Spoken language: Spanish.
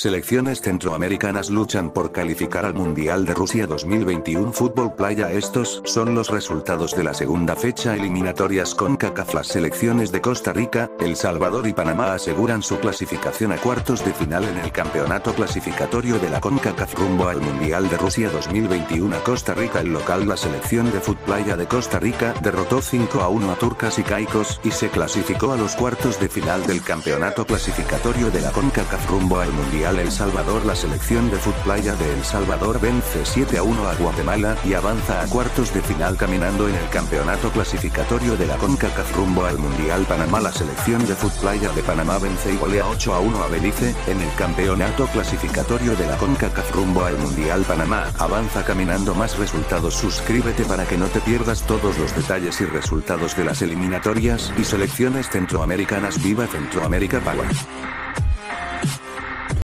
Selecciones centroamericanas luchan por calificar al Mundial de Rusia 2021 Fútbol Playa. Estos son los resultados de la segunda fecha eliminatorias con CACAF. Las selecciones de Costa Rica, El Salvador y Panamá aseguran su clasificación a cuartos de final en el campeonato clasificatorio de la CONCACAF rumbo al Mundial de Rusia 2021 a Costa Rica. El local la selección de Fútbol Playa de Costa Rica derrotó 5 a 1 a Turcas y Caicos y se clasificó a los cuartos de final del campeonato clasificatorio de la CONCACAF rumbo al Mundial el Salvador La selección de Playa de El Salvador vence 7 a 1 a Guatemala y avanza a cuartos de final caminando en el campeonato clasificatorio de la CONCACAF rumbo al Mundial Panamá. La selección de Playa de Panamá vence y golea 8 a 1 a Belice, en el campeonato clasificatorio de la CONCACAF rumbo al Mundial Panamá. Avanza caminando más resultados. Suscríbete para que no te pierdas todos los detalles y resultados de las eliminatorias y selecciones centroamericanas. Viva Centroamérica Power